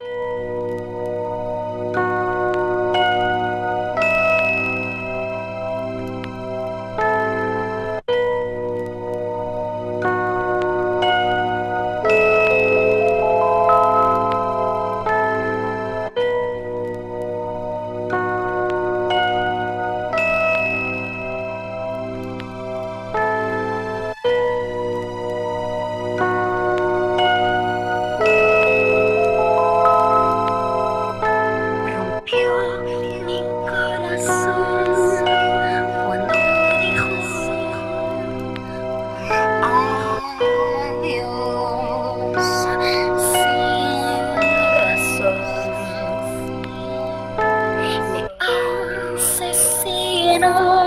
Rompió asesinó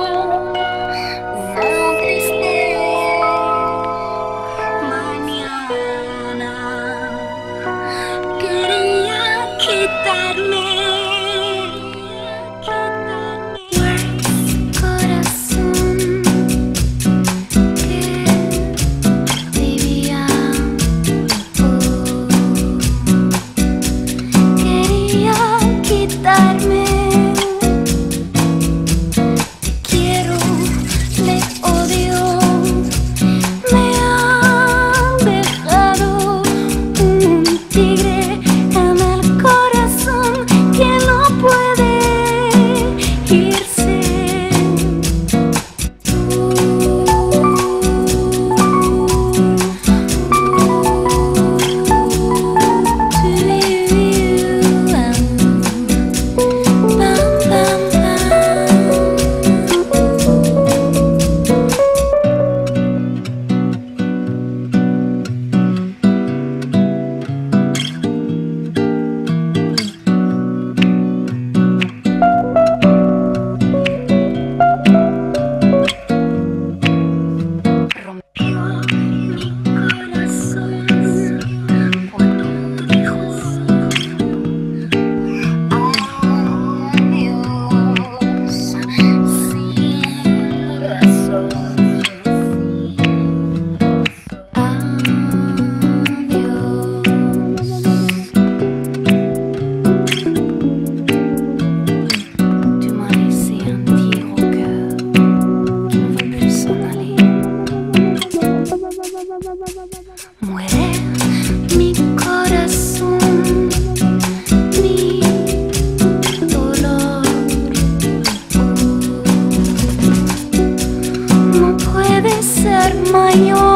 my own.